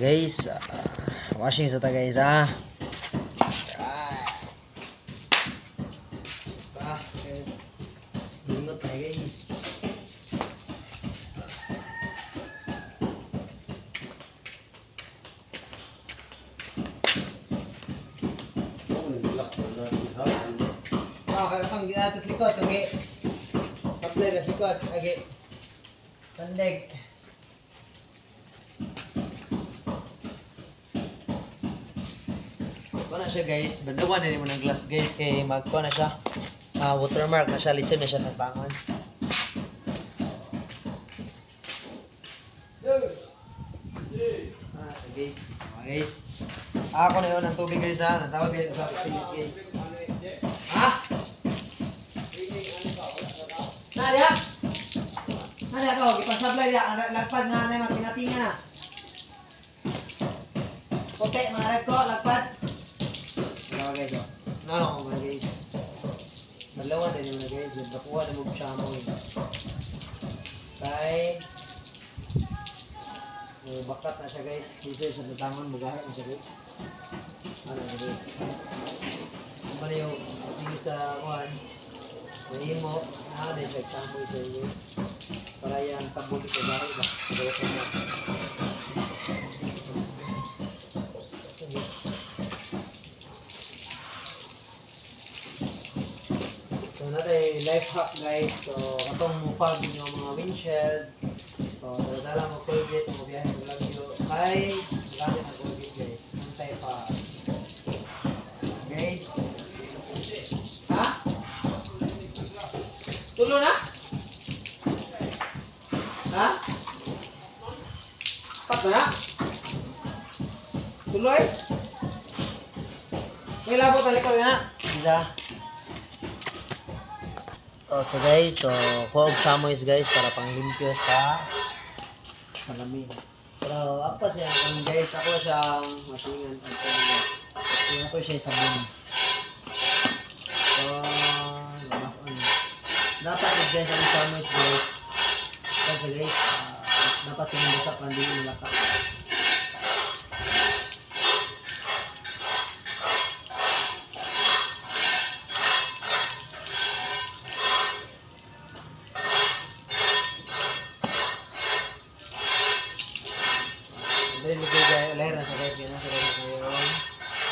guys. Ah, washing sa ta guys ah. Ah. Ah, kang atas likod, kagi. Supply na likod, kagi. Sandeg. Kuha na siya guys, bandawan na mo ng glass guys kay magkuha na siya. Ah, watermark na siya, listen na siya ng bangon. Ah, guys. Ah, guys. Ah, ako na yun ang tubig guys ha. Natawag kayo sa silis guys. Ha? Nadia? Nadia ko, ipasablay dia. Ang lagpad nga na yung makinatingan na. Puti, mga red ko, lagpad. Guys oh. No, no, mga guys. Dalawa din mga guys. Nakuha na mo siya mo. Kay... Eh, bakat na siya guys. Dito sa tatangon, magahin na siya guys. Ano na guys. Pala yung tingin sa kuhan. Ngayon mo, ah, na siya tamoy sa iyo. Para yung tabuli ko dahil ba? Dalawa ko natin life hack guys. So, katong mupag yung mga windshield. So, dala mo Colgate, mo biyahe mo lang yun. Ay, gamit ang Colgate guys. Antay pa. Guys. Ha? Tulo na? Ha? Pat na? Tuloy? May labo tali ko na. Isa. Oh, so guys, so huwag samoys guys para panglimpyo sa salamin. Pero ako siya, ang guys, ako siyang masingan. Ang ako siya sabon. So, lamas on. Dapat guys, ang samoys guys. Kasi guys, ah, dapat sinunod sa pandili nila ka.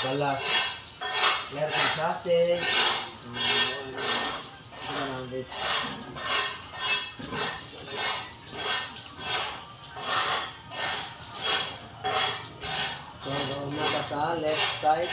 Balas. Lahir sa sausage. Um, ano na ang guys. So, gawin na ka sa left side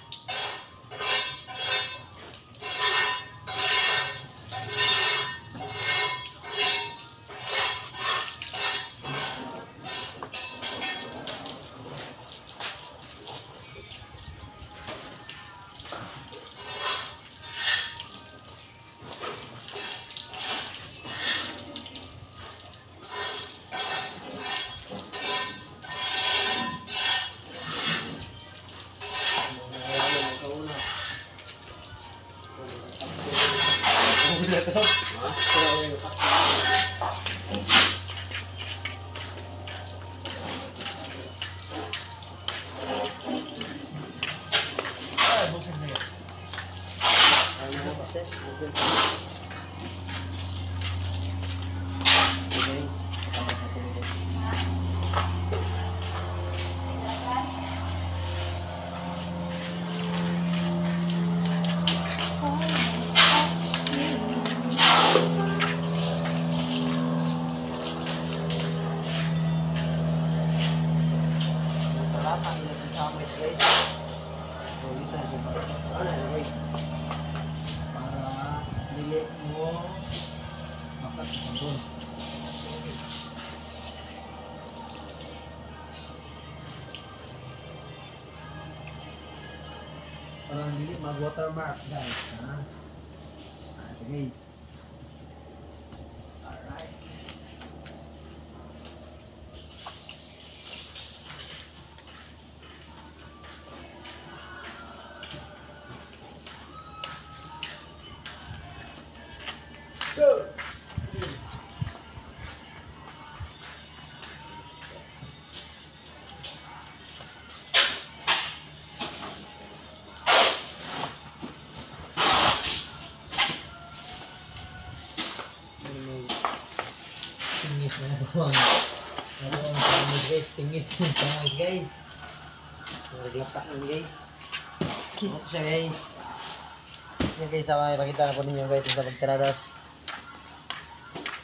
哎，不是那个。哎，不是那个。Guys. Sulitan ko ba? Ano na guys? Para dili mo makat sabon. Para dili mag-watermark guys. Ha? Ah, guys. Tingis na ano ang pangis guys, tingis ng pangis guys. Naglapa lang guys. Ito siya guys. Yan guys, sama ipakita na po ninyo guys sa pagtiradas.